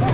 Vamos!